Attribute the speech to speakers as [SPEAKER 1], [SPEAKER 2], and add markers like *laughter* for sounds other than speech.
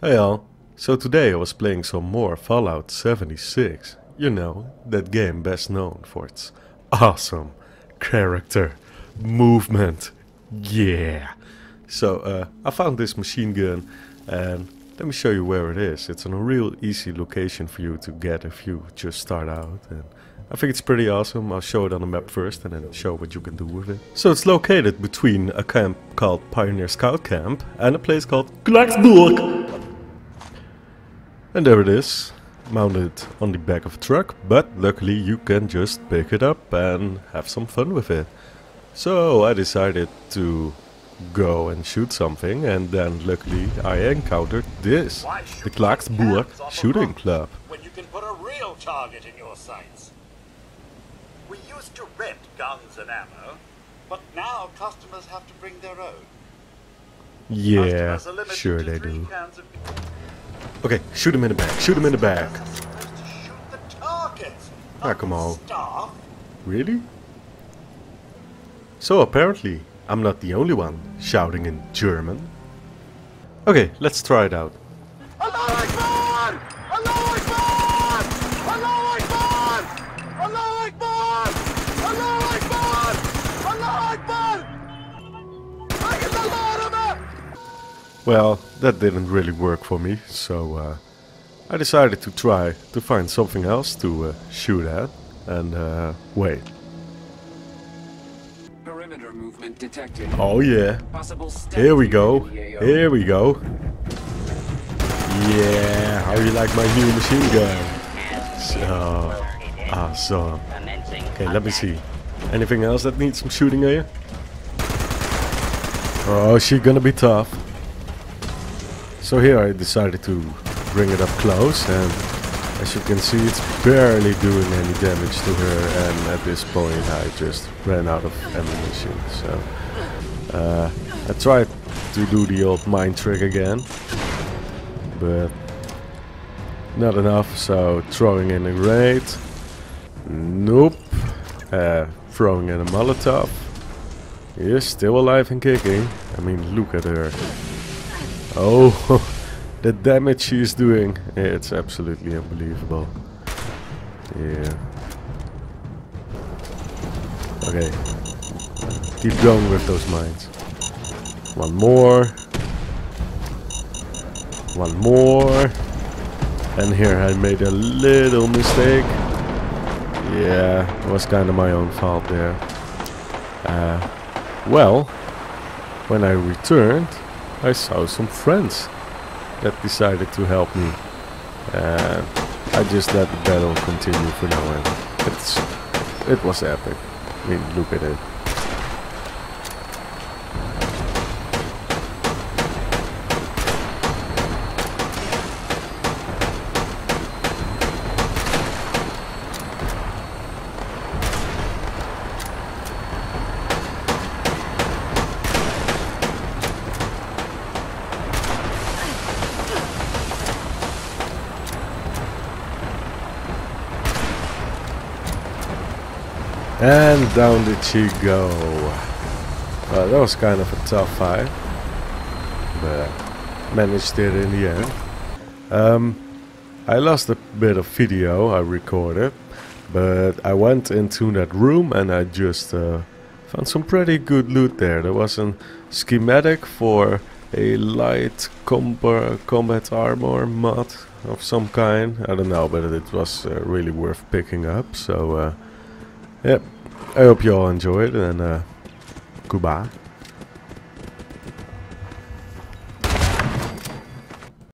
[SPEAKER 1] Hey all, so today I was playing some more Fallout 76. You know, that game best known for its awesome character movement. Yeah. So uh, I found this machine gun and let me show you where it is. It's in a real easy location for you to get if you just start out. And I think it's pretty awesome. I'll show it on the map first and then show what you can do with it. So it's located between a camp called Pioneer Scout Camp and a place called Clarksburg. And there it is, mounted on the back of a truck, but luckily you can just pick it up and have some fun with it. So I decided to go and shoot something and then luckily I encountered this, the
[SPEAKER 2] shoot
[SPEAKER 1] Clarksburg
[SPEAKER 2] cans on the
[SPEAKER 1] Shooting Club.
[SPEAKER 2] When you can put a real target in your sights. We used to rent guns and ammo, but now customers have to bring their own.
[SPEAKER 1] Yeah,
[SPEAKER 2] Customers are limited
[SPEAKER 1] sure they do. Okay, shoot him in the back, shoot him in the back. Ah, come on. Really? So apparently, I'm not the only one shouting in German. Okay, let's try it out. Well, that didn't really work for me, so uh, I decided to try to find something else to uh, shoot at and uh, wait.
[SPEAKER 3] Perimeter movement detected.
[SPEAKER 1] Oh yeah, here we go,
[SPEAKER 3] in the AO.
[SPEAKER 1] here we go. Yeah, how you like my new machine gun? So awesome. Okay, let me see. Anything else that needs some shooting here? Oh, she's gonna be tough. So here I decided to bring it up close and as you can see it's barely doing any damage to her and at this point I just ran out of ammunition. So uh, I tried to do the old mine trick again but not enough so throwing in a grenade nope uh, throwing in a molotov Yes, still alive and kicking. I mean, look at her. Oh, *laughs* the damage she is doing. It's absolutely unbelievable. Yeah. Okay. Keep going with those mines. One more. One more. And here I made a little mistake. Yeah, it was kind of my own fault there. Uh, well, when I returned, I saw some friends that decided to help me. And I just let the battle continue for now and it's it was epic. I mean look at it. And down did she go. Well, that was kind of a tough fight. But managed it in the end. Um, I lost a bit of video I recorded. But I went into that room and I just uh, found some pretty good loot there. There was a schematic for a light combat armor mod of some kind. I don't know, but it was uh, really worth picking up. So, uh, Yep. I hope you all enjoyed and uh, goodbye.